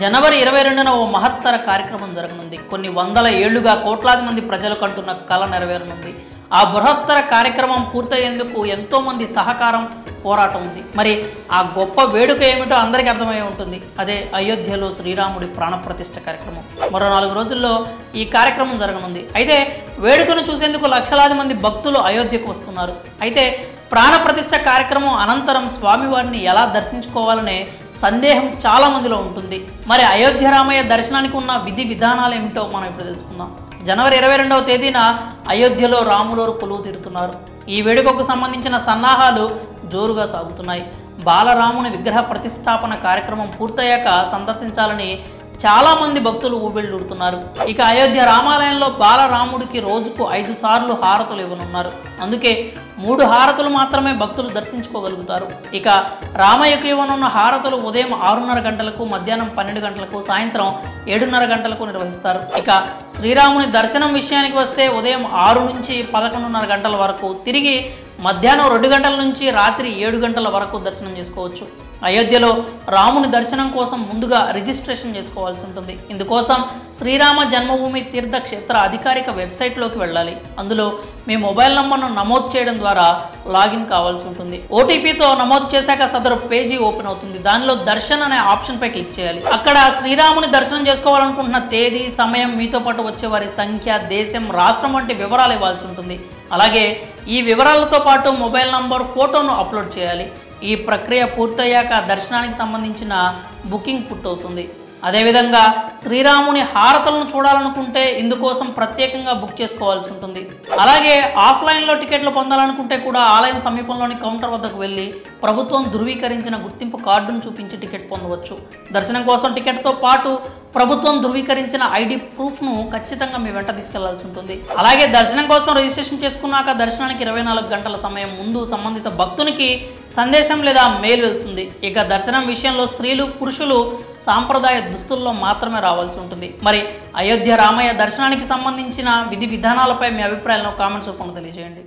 జనవరి ఇరవై రెండున ఓ మహత్తర కార్యక్రమం జరగనుంది. కొన్ని వందల ఏళ్ళుగా కోట్లాది మంది ప్రజలు కంటున్న కళ నెరవేరనుంది. ఆ బృహత్తర కార్యక్రమం పూర్తయ్యేందుకు ఎంతో మంది సహకారం పోరాటం ఉంది. మరి ఆ గొప్ప వేడుక ఏమిటో అందరికీ అర్థమై ఉంటుంది. అదే అయోధ్యలో శ్రీరాముడి ప్రాణప్రతిష్ఠ కార్యక్రమం. మరో నాలుగు రోజుల్లో ఈ కార్యక్రమం జరగనుంది. అయితే వేడుకను చూసేందుకు లక్షలాది మంది భక్తులు అయోధ్యకు వస్తున్నారు. అయితే ప్రాణప్రతిష్ఠ కార్యక్రమం అనంతరం స్వామివారిని ఎలా దర్శించుకోవాలనే సందేహం చాలా మందిలో ఉంటుంది. మరి అయోధ్య రామయ్య దర్శనానికి ఉన్న విధి విధానాలు ఏమిటో మనం ఇప్పుడు తెలుసుకుందాం. జనవరి ఇరవై రెండవ తేదీన అయోధ్యలో రాములోరు కొలువు తీరుతున్నారు. ఈ వేడుకకు సంబంధించిన సన్నాహాలు జోరుగా సాగుతున్నాయి. బాలరాముని విగ్రహ ప్రతిష్టాపన కార్యక్రమం పూర్తయ్యాక సందర్శించాలని చాలా మంది భక్తులు ఊబిళ్ళుడుతున్నారు ఇక అయోధ్య రామాలయంలో బాలరాముడికి రోజుకు ఐదు సార్లు హారతులు ఇవ్వనున్నారు. అందుకే మూడు హారతులు మాత్రమే భక్తులు దర్శించుకోగలుగుతారు. ఇక రామయ్యకు ఇవ్వనున్న హారతులు ఉదయం ఆరున్నర గంటలకు మధ్యాహ్నం పన్నెండు గంటలకు సాయంత్రం ఏడున్నర గంటలకు నిర్వహిస్తారు. ఇక శ్రీరాముని దర్శనం విషయానికి వస్తే ఉదయం ఆరు నుంచి పదకొండున్నర గంటల వరకు తిరిగి మధ్యాహ్నం రెండు గంటల నుంచి రాత్రి ఏడు గంటల వరకు దర్శనం చేసుకోవచ్చు. అయోధ్యలో రాముని దర్శనం కోసం ముందుగా రిజిస్ట్రేషన్ చేసుకోవాల్సి ఉంటుంది. ఇందుకోసం శ్రీరామ జన్మభూమి తీర్థక్షేత్ర అధికారిక వెబ్సైట్లోకి వెళ్ళాలి. అందులో మీ మొబైల్ నంబర్ను నమోదు చేయడం ద్వారా లాగిన్ కావాల్సి ఉంటుంది. ఓటీపీతో నమోదు చేశాక సదరు పేజీ ఓపెన్ అవుతుంది. దానిలో దర్శన్ అనే ఆప్షన్పై క్లిక్ చేయాలి. అక్కడ శ్రీరాముని దర్శనం చేసుకోవాలనుకుంటున్న తేదీ సమయం మీతో పాటు వచ్చే వారి సంఖ్య దేశం రాష్ట్రం వంటి వివరాలు ఇవ్వాల్సి ఉంటుంది. అలాగే ఈ వివరాలతో పాటు మొబైల్ నంబర్ ఫోటోను అప్లోడ్ చేయాలి. ఈ ప్రక్రియ పూర్తయ్యాక దర్శనానికి సంబంధించిన బుకింగ్ పూర్తవుతుంది. అదేవిధంగా శ్రీరాముని హారతలను చూడాలనుకుంటే ఇందుకోసం ప్రత్యేకంగా బుక్ చేసుకోవాల్సి ఉంటుంది. అలాగే ఆఫ్లైన్లో టికెట్లు పొందాలనుకుంటే కూడా ఆలయం సమీపంలోని కౌంటర్ వద్దకు వెళ్ళి ప్రభుత్వం ధృవీకరించిన గుర్తింపు కార్డును చూపించి టికెట్ పొందవచ్చు. దర్శనం కోసం టికెట్తో పాటు ప్రభుత్వం ధృవీకరించిన ఐడి ప్రూఫ్ను ఖచ్చితంగా మీ వెంట తీసుకెళ్ళాల్సి ఉంటుంది. అలాగే దర్శనం కోసం రిజిస్ట్రేషన్ చేసుకున్నాక దర్శనానికి ఇరవై నాలుగు గంటల సమయం ముందు సంబంధిత భక్తునికి సందేశం లేదా మెయిల్ వెళ్తుంది. ఇక దర్శనం విషయంలో స్త్రీలు పురుషులు సాంప్రదాయ దుస్తుల్లో మాత్రమే రావాల్సి ఉంటుంది. మరి అయోధ్య రామయ్య దర్శనానికి సంబంధించిన విధి విధానాలపై మీ అభిప్రాయాలను కామెంట్స్ రూపంలో తెలియజేయండి.